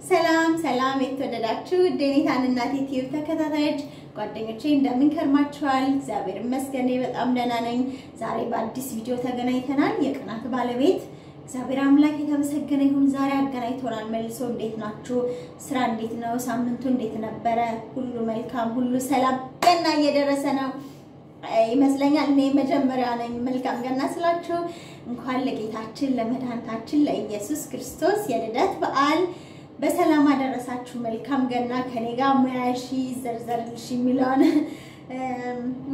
ሰላም ሰላም የተወደዳችሁ ዴኔታን እናት ዩቲዩብ ተከታታዮች ጓደኞቼ እንደምን ከርማችኋል? እግዚአብሔር ይመስገን በጣም ደህና ነኝ። ዛሬ በአዲስ ቪዲዮ ተገናኝተናል። የቅናት ባለቤት እግዚአብሔር አምላክ የተመሰገነ ይሁን። ዛሬ አገናኝቶናል መልሶ። እንዴት ናችሁ? ስራ እንዴት ነው? ሳምንቱ እንዴት ነበረ? ሁሉ መልካም፣ ሁሉ ሰላም። ገና እየደረሰ ነው ይመስለኛል። እኔ መጀመሪያ ነኝ መልካም ገና ስላችሁ እንኳን ለጌታችን ለመድኃኒታችን ለኢየሱስ ክርስቶስ የልደት በዓል በሰላም አደረሳችሁ። መልካም ገና። ከኔ ጋር ሙያሺ ዘርዘርልሽ የሚለውን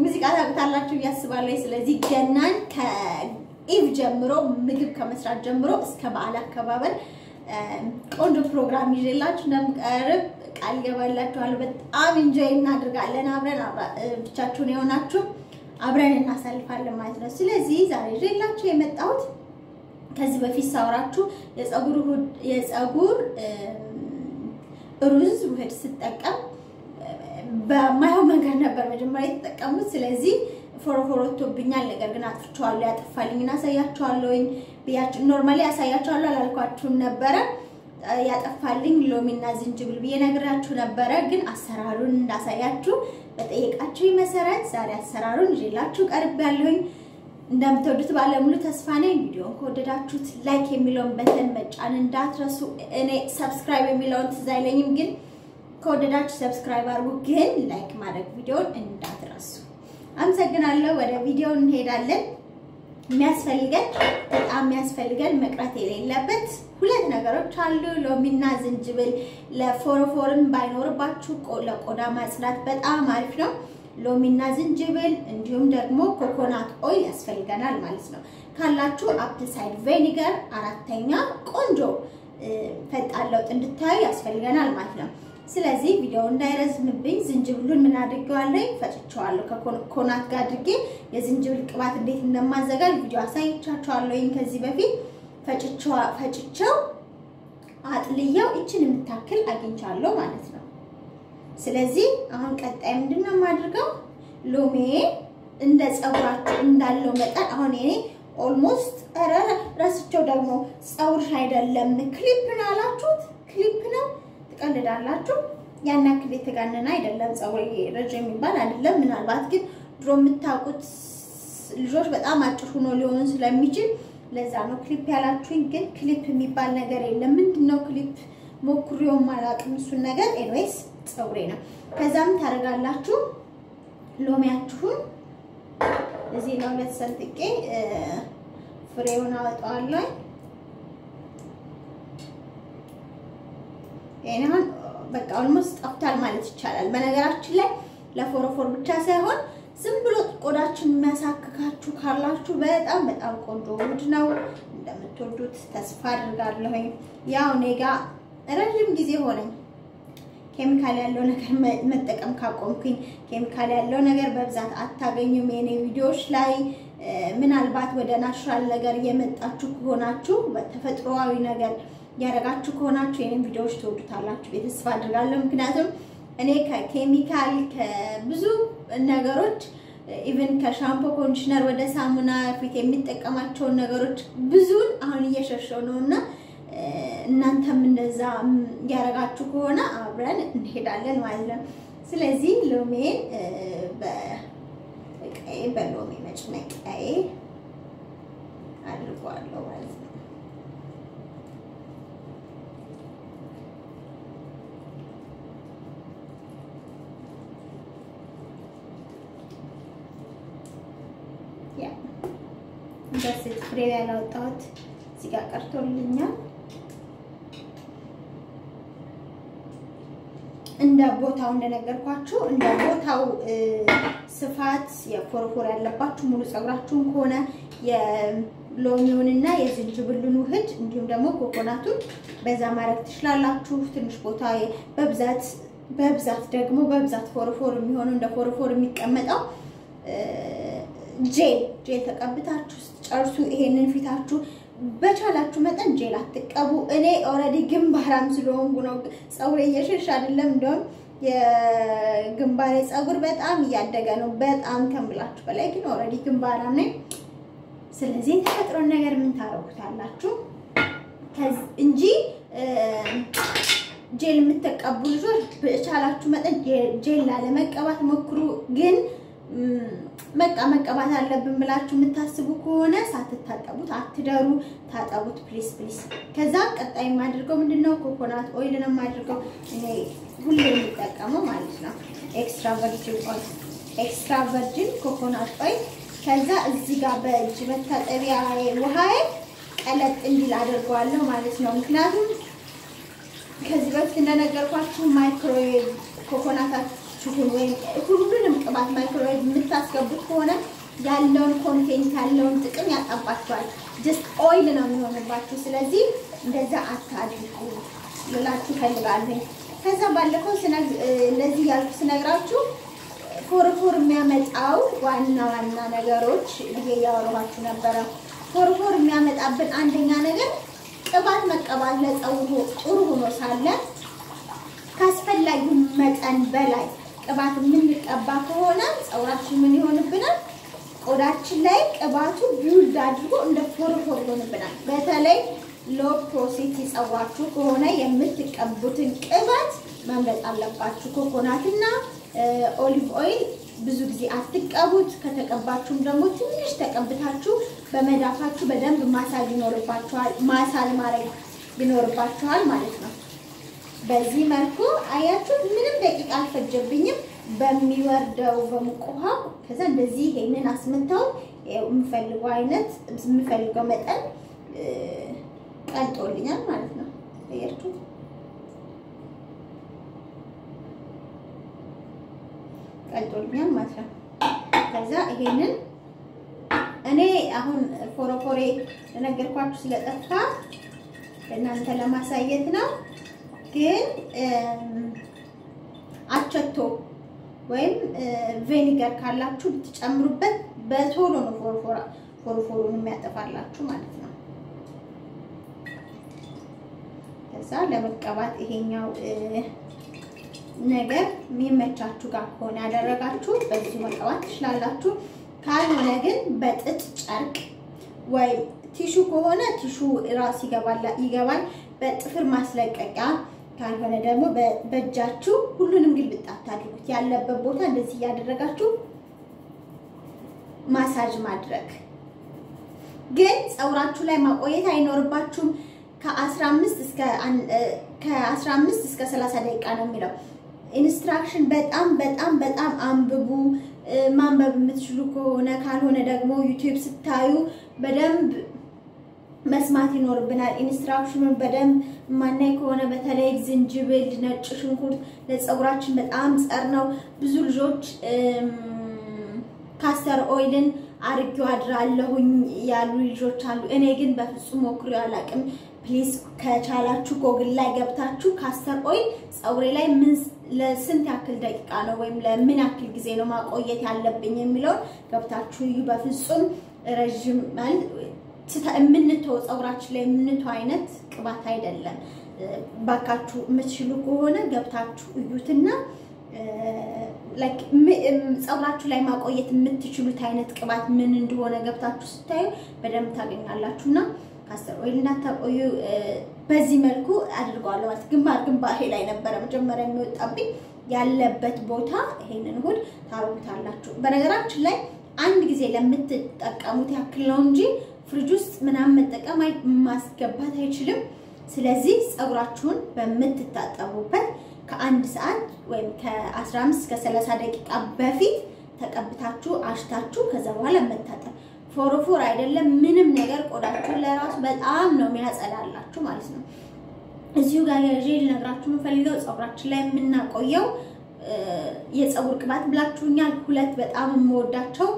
ሙዚቃ ታውቁታላችሁ እያስባለሁ። ስለዚህ ገናን ከ Eve ጀምሮ ምግብ ከመስራት ጀምሮ እስከ በዓል አከባበር ቆንጆ ፕሮግራም ይዤላችሁ እንደምቀርብ ቃል ገባላችኋለሁ። በጣም enjoy እናድርጋለን አብረን ብቻችሁን የሆናችሁ አብረን እናሳልፋለን ማለት ነው። ስለዚህ ዛሬ ይዤላችሁ የመጣሁት ከዚህ በፊት ሳወራችሁ የፀጉር ሩዝ ውህድ ስጠቀም በማይሆን መንገድ ነበር መጀመሪያ የተጠቀሙት። ስለዚህ ፎረፎር ወጥቶብኛል፣ ነገር ግን አጥፍቼዋለሁ። ያጠፋልኝን አሳያችኋለሁኝ ብያችሁ normally ያሳያችኋለሁ አላልኳችሁም ነበረ። ያጠፋልኝ ሎሚና ዝንጅብል ብዬ ነግራችሁ ነበረ። ግን አሰራሩን እንዳሳያችሁ በጠየቃችሁ መሰረት ዛሬ አሰራሩን ይዤላችሁ ቀርቤያለሁኝ። እንደምትወዱት ባለሙሉ ተስፋ ነኝ። ቪዲዮን ከወደዳችሁት like የሚለውን button መጫን እንዳትረሱ። እኔ subscribe የሚለውን ትዝ አይለኝም፣ ግን ከወደዳችሁ subscribe አድርጉ፣ ግን like ማድረግ ቪዲዮን እንዳትረሱ። አመሰግናለሁ። ወደ ቪዲዮ እንሄዳለን። የሚያስፈልገን በጣም የሚያስፈልገን መቅረት የሌለበት ሁለት ነገሮች አሉ። ሎሚና ዝንጅብል ለፎረፎርን ባይኖርባችሁ ለቆዳ ማጽዳት በጣም አሪፍ ነው። ሎሚና ዝንጅብል እንዲሁም ደግሞ coconut oil ያስፈልገናል ማለት ነው። ካላችሁ apple cider vinegar አራተኛ ቆንጆ ፈጣን ለውጥ እንድታዩ ያስፈልገናል ማለት ነው። ስለዚህ ቪዲዮ እንዳይረዝምብኝ ዝንጅብሉን ምን አድርጌዋለሁ? ፈጭቼዋለሁ። ከኮኮናት ጋር አድርጌ የዝንጅብል ቅባት እንዴት እንደማዘጋጅ ቪዲዮ አሳይቻችኋለሁ። ከዚህ በፊት ፈጭቼው አጥልየው ይችን የምታክል አግኝቻለሁ ማለት ነው። ስለዚህ አሁን ቀጣይ ምንድን ነው የማድርገው? ሎሚ እንደ ፀጉራችሁ እንዳለው መጠን አሁን እኔ almost ኧረ ረስቸው ደግሞ ፀጉርሽ አይደለም ክሊፕ ነው አላችሁት። ክሊፕ ነው ትቀልዳላችሁ። ያን ያክል የተጋነነ አይደለም። ፀጉር ረጅም የሚባል አይደለም። ምናልባት ግን ድሮ የምታውቁት ልጆች በጣም አጭር ሆኖ ሊሆን ስለሚችል ለዛ ነው ክሊፕ ያላችሁኝ። ግን ክሊፕ የሚባል ነገር የለም። ምንድን ነው ክሊፕ? ሞክሬውም አላውቅም እሱን ነገር። anyways ፀጉሬ ነው። ከዛም ታደርጋላችሁ ሎሚያችሁን እዚህ ለሁለት ሰንጥቄ ፍሬውን አወጣዋለሁ። ይሄን በቃ almost ጠፍቷል ማለት ይቻላል። በነገራችን ላይ ለፎረፎር ብቻ ሳይሆን ዝም ብሎ ቆዳችን የሚያሳክካችሁ ካላችሁ በጣም በጣም ቆንጆ ውህድ ነው። እንደምትወዱት ተስፋ አድርጋለሁኝ። ያው እኔ ጋ ረዥም ጊዜ ሆነኝ ኬሚካል ያለው ነገር መጠቀም ካቆምኩኝ። ኬሚካል ያለው ነገር በብዛት አታገኙም የኔ ቪዲዮዎች ላይ። ምናልባት ወደ natural ነገር እየመጣችሁ ከሆናችሁ በተፈጥሮአዊ ነገር ያደረጋችሁ ከሆናችሁ የኔን ቪዲዮዎች ትወዱታላችሁ ተስፋ አድርጋለሁ። ምክንያቱም እኔ ከኬሚካል ከብዙ ነገሮች even ከሻምፖ conditioner ወደ ሳሙና ፊት የሚጠቀማቸውን ነገሮች ብዙን አሁን እየሸሸው ነው እና እናንተም እንደዛ ያደረጋችሁ ከሆነ አብረን እንሄዳለን ማለት ነው። ስለዚህ ሎሜን በቀይ በሎሜ መጭመቂያዬ አድርጓለሁ ማለት ነው። በሴት ፍሬ ያላወጣሁት እዚህ ጋር ቀርቶልኛል። እንደ ቦታው እንደነገርኳችሁ እንደ ቦታው ስፋት የፎረፎር ያለባችሁ ሙሉ ፀጉራችሁን ከሆነ የሎሚውንና የዝንጅብሉን ውህድ እንዲሁም ደግሞ ኮኮናቱን በዛ ማድረግ ትችላላችሁ። ትንሽ ቦታ በብዛት በብዛት ደግሞ በብዛት ፎረፎር የሚሆነው እንደ ፎረፎር የሚቀመጠው gel gel ተቀብታችሁ ስትጨርሱ ይሄንን ፊታችሁ በቻላችሁ መጠን ጄል አትቀቡ። እኔ already ግንባራም ስለሆንኩ ነው ፀጉሬ እየሸሸ አይደለም። እንደውም የግንባሬ ፀጉር በጣም እያደገ ነው፣ በጣም ከምላችሁ በላይ ግን already ግንባራም ነኝ። ስለዚህ የተፈጥሮን ነገር ምን ታረጉታላችሁ እንጂ ጄል የምትቀቡ ልጆች በቻላችሁ መጠን ጄል ላለመቀባት ሞክሩ። ግን በቃ መቀባት አለብን ብላችሁ የምታስቡ ከሆነ ሳትታጠቡት አትደሩ። ታጠቡት please please። ከዛ ቀጣይ የማደርገው ምንድን ነው? coconut oil ነው የማደርገው እኔ ሁሌ የምጠቀመው ማለት ነው። extra virgin oil extra virgin coconut oil። ከዛ እዚህ ጋር በእጅ መታጠቢያ ውሃዬ ቀለጥ እንዲል አድርገዋለሁ ማለት ነው። ምክንያቱም ከዚህ በፊት እንደነገርኳችሁ ማይክሮዌቭ ኮኮናታችሁን ወይም ሁሉንም ቅባት ማይክሮዌቭ የምታስገቡት ከሆነ ያለውን content ያለውን ጥቅም ያጣባችኋል። just oil ነው የሚሆንባችሁ። ስለዚህ እንደዛ አታድርጉ ልላችሁ እፈልጋለሁ። ከዛ ባለፈው እንደዚህ ያልኩ ስነግራችሁ ፎርፎር የሚያመጣው ዋና ዋና ነገሮች ይሄ እያወራኋችሁ ነበረ። ፎርፎር የሚያመጣብን አንደኛ ነገር ቅባት መቀባት ለፀጉር ጥሩ ሆኖ ሳለ ካስፈላጊው መጠን በላይ ቅባት የምንቀባ ከሆነ ፀጉራችን ምን ይሆንብናል? ቆዳችን ላይ ቅባቱ build አድርጎ እንደ ፎርፎር ይሆንብናል። በተለይ low porosity ፀጉራችሁ ከሆነ የምትቀቡትን ቅባት መምረጥ አለባችሁ። coconut ና olive oil ብዙ ጊዜ አትቀቡት። ከተቀባችሁም ደግሞ ትንሽ ተቀብታችሁ በመዳፋችሁ በደንብ ማሳጅ ይኖርባችኋል፣ ማሳጅ ማድረግ ይኖርባችኋል ማለት ነው። በዚህ መልኩ አያችሁ፣ አልፈጀብኝም። በሚወርደው በሙቅ ውሃ ከዛ እንደዚህ ይሄንን አስመታው የምፈልገው አይነት የምፈልገው መጠን ቀልጦልኛል ማለት ነው። አያችሁ ቀልጦልኛል ማለት ነው። ከዛ ይሄንን እኔ አሁን ፎረፎሬ ለነገርኳችሁ ስለጠፋ እናንተ ለማሳየት ነው። ግን አቸቶ ወይም vinegar ካላችሁ ብትጨምሩበት በቶሎ ነው ፎርፎራ ፎርፎሩን የሚያጠፋላችሁ ማለት ነው። ከዛ ለመቀባት ይሄኛው ነገር የሚመቻችሁ ጋር ከሆነ ያደረጋችሁ በዚህ መቀባት ትችላላችሁ። ካልሆነ ግን በጥጥ ጨርቅ ወይም ቲሹ ከሆነ ቲሹ ራስ ይገባል። በጥፍር ማስለቀቂያ ካልሆነ ደግሞ በእጃችሁ ሁሉንም ግልብጥ አታድርጉት። ያለበት ቦታ እንደዚህ እያደረጋችሁ ማሳጅ ማድረግ ግን ፀጉራችሁ ላይ ማቆየት አይኖርባችሁም። ከ15 እስከ ከ15 እስከ 30 ደቂቃ ነው የሚለው instruction በጣም በጣም በጣም አንብቡ። ማንበብ የምትችሉ ከሆነ ካልሆነ ደግሞ YouTube ስታዩ በደንብ መስማት ይኖርብናል። instruction ኡን በደንብ የማናይ ከሆነ በተለይ ዝንጅብል፣ ነጭ ሽንኩርት ለፀጉራችን በጣም ጸር ነው። ብዙ ልጆች castor oil ን አርጌው አድራለሁኝ ያሉ ልጆች አሉ። እኔ ግን በፍጹም ሞክሬው አላውቅም። please ከቻላችሁ ጎግል ላይ ገብታችሁ castor oil ፀጉሬ ላይ ምን ለስንት ያክል ደቂቃ ነው ወይም ለምን ያክል ጊዜ ነው ማቆየት ያለብኝ የሚለውን ገብታችሁ በፍጹም ረዥም ማለት የምንተው ፀጉራችን ላይ የምንተው አይነት ቅባት አይደለም። ባካችሁ የምትችሉ ከሆነ ገብታችሁ እዩትና ፀጉራችሁ ላይ ማቆየት የምትችሉት አይነት ቅባት ምን እንደሆነ ገብታችሁ ስታዩ በደንብ ታገኛላችሁ እና castor oil እንዳታቆዩ በዚህ መልኩ አድርገዋለሁ ማለት ግንባር ግንባሬ ላይ ነበረ መጀመሪያ የሚወጣብኝ ያለበት ቦታ ይሄንን እሑድ ታረጉታላችሁ። በነገራችን ላይ አንድ ጊዜ ለምትጠቀሙት ያክል ነው እንጂ ፍሪጅ ውስጥ ምናምን መጠቀም ማስገባት አይችልም። ስለዚህ ፀጉራችሁን በምትታጠቡበት ከአንድ ሰዓት ወይም ከ15 እስከ 30 ደቂቃ በፊት ተቀብታችሁ አሽታችሁ ከዛ በኋላ መታጠብ ፎርፎር አይደለም ምንም ነገር ቆዳችሁን ለራሱ በጣም ነው የሚያጸዳላችሁ ማለት ነው። እዚሁ ጋር ያዤ ልነግራችሁ የምፈልገው ፀጉራችን ላይ የምናቆየው የፀጉር ቅባት ብላችሁኛል። ሁለት በጣም የምወዳቸው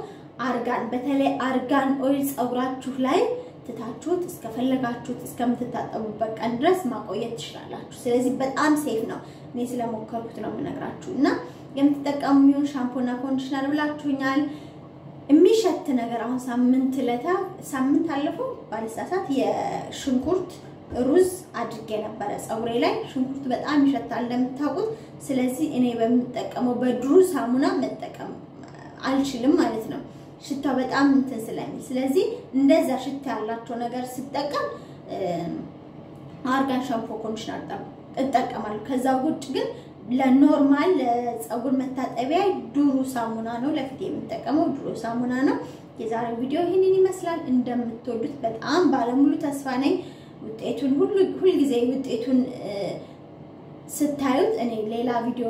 argan፣ በተለይ argan oil ፀጉራችሁ ላይ ትታችሁት እስከፈለጋችሁት እስከምትታጠቡበት ቀን ድረስ ማቆየት ትችላላችሁ። ስለዚህ በጣም safe ነው። እኔ ስለሞከርኩት ነው የምነግራችሁ እና የምትጠቀሙ የሚሆን ሻምፖና conditioner ብላችሁኛል። የሚሸት ነገር አሁን ሳምንት ለታ ሳምንት አለፈው ባለሳሳት የሽንኩርት ሩዝ አድርጌ ነበረ ፀጉሬ ላይ። ሽንኩርት በጣም ይሸታል እንደምታውቁት። ስለዚህ እኔ በምጠቀመው በድሩ ሳሙና መጠቀም አልችልም ማለት ነው፣ ሽታው በጣም እንትን ስለሚል። ስለዚህ እንደዛ ሽታ ያላቸው ነገር ስጠቀም argan ሻምፖ conditioner እጠቀማለሁ። ከዛ ውጭ ግን ለ normal ለፀጉር መታጠቢያ ዱሩ ሳሙና ነው ለፊት የምጠቀመው ዱሩ ሳሙና ነው። የዛሬው ቪዲዮ ይህንን ይመስላል። እንደምትወዱት በጣም ባለሙሉ ተስፋ ነኝ። ውጤቱን ሁሉ ሁልጊዜ ውጤቱን ስታዩት እኔ ሌላ ቪዲዮ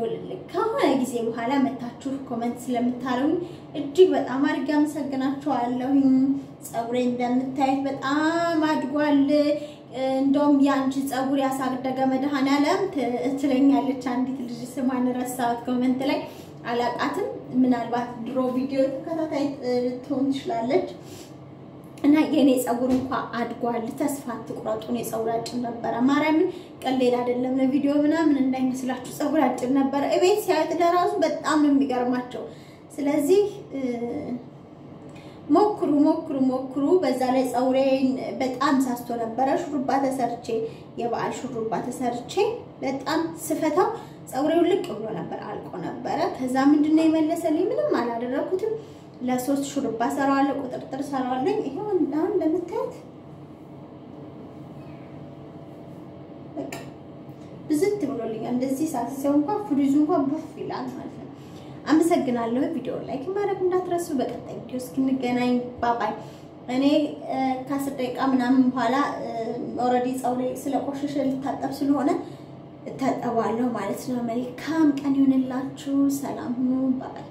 ከሆነ ጊዜ በኋላ መታችሁ comment ስለምታረጉኝ እጅግ በጣም አድርጌ አመሰግናችኋለሁኝ። ፀጉሬ እንደምታዩት በጣም አድጓል። እንደውም የአንቺ ፀጉር ያሳደገ መድኃኔዓለም ትለኛለች አንዲት ልጅ ስሟን ረሳሁት comment ላይ አላቃትም። ምናልባት ድሮ ቪዲዮ ተከታታይ ትሆን ትችላለች። እና የኔ ፀጉር እንኳ አድጓል። ተስፋ አትቁረጡ። እኔ ፀጉር አጭር ነበረ። ማርያምን ቀልዴን አይደለም ለቪዲዮ ምናምን እንዳይመስላችሁ ፀጉር አጭር ነበረ። እቤት ሲያዩት ለራሱ በጣም ነው የሚገርማቸው። ስለዚህ ሞክሩ ሞክሩ ሞክሩ። በዛ ላይ ፀጉሬን በጣም ሳስቶ ነበረ። ሹሩባ ተሰርቼ የበዓል ሹሩባ ተሰርቼ በጣም ስፈታው ፀጉሬው ልቅ ብሎ ነበር፣ አልቆ ነበረ። ከዛ ምንድነው የመለሰልኝ? ምንም አላደረኩትም። ለሶስት ሹሩባ ሰራዋለሁ፣ ቁጥርጥር ሰራዋለኝ። ይሄው እንዳሁን እንደምታዩት ብዝት ብሎልኛል። እንደዚህ ሳስሰው እንኳን ፍሪዙ እንኳን ቡፍ ይላል ማለት ነው። አመሰግናለሁ። ቪዲዮ like ማድረግ እንዳትረሱ። በቀጣይ ቪዲዮ እስክንገናኝ bye bye። እኔ ከአስር ደቂቃ ምናምን በኋላ already ፀጉሬ ስለቆሸሸ ልታጠብ ስለሆነ እታጠባለሁ ማለት ነው። መልካም ቀን ይሁንላችሁ። ሰላም ሁኑ። bye bye